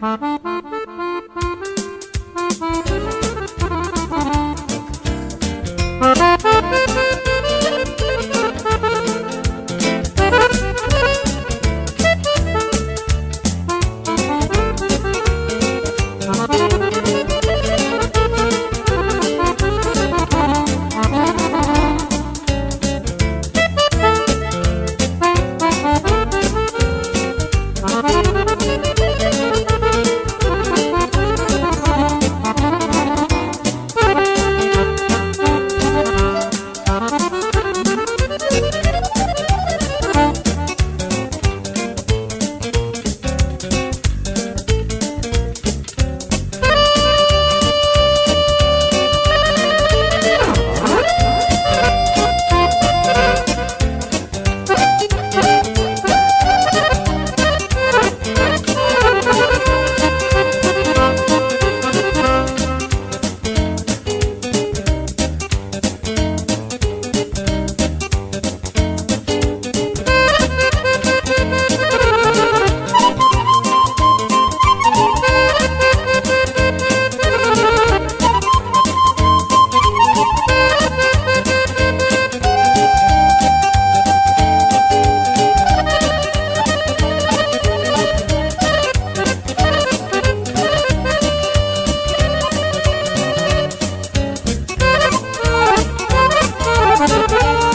Música Thank you.